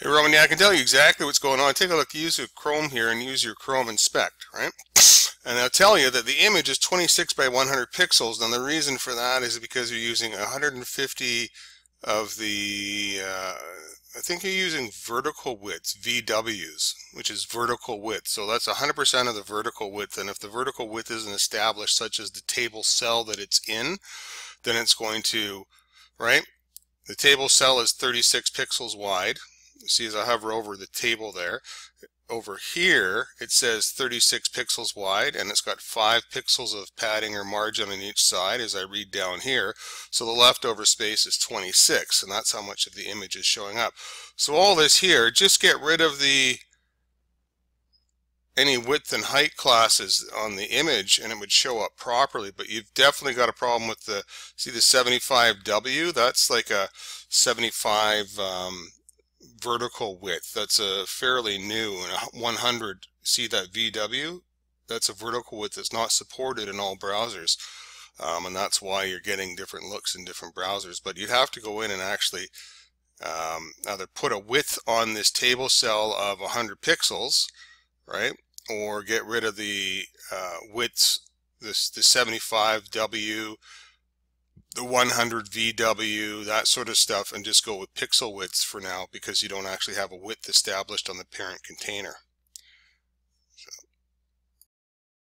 Hey Roman, yeah, I can tell you exactly what's going on. Take a look, use your Chrome here and use your Chrome Inspect, right? And I'll tell you that the image is 26 by 100 pixels. And the reason for that is because you're using 150 of the, uh, I think you're using vertical widths, VWs, which is vertical width. So that's 100% of the vertical width. And if the vertical width isn't established, such as the table cell that it's in, then it's going to, right? The table cell is 36 pixels wide see as I hover over the table there, over here it says 36 pixels wide and it's got 5 pixels of padding or margin on each side as I read down here. So the leftover space is 26 and that's how much of the image is showing up. So all this here, just get rid of the any width and height classes on the image and it would show up properly but you've definitely got a problem with the see the 75W that's like a 75 um, vertical width. That's a fairly new and 100. See that VW? That's a vertical width that's not supported in all browsers. Um, and that's why you're getting different looks in different browsers. But you'd have to go in and actually um, either put a width on this table cell of 100 pixels, right? Or get rid of the uh, widths, this the 75W the 100 VW, that sort of stuff, and just go with pixel widths for now because you don't actually have a width established on the parent container.